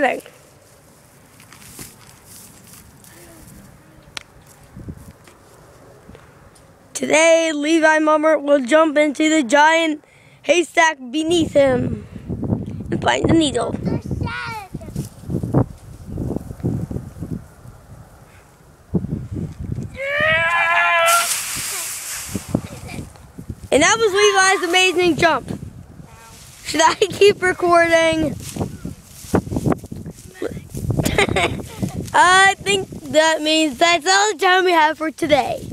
recording. Today, Levi Mummert will jump into the giant haystack beneath him and find the needle. And that was Levi's amazing jump. Should I keep recording? I think that means that's all the time we have for today.